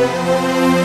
Música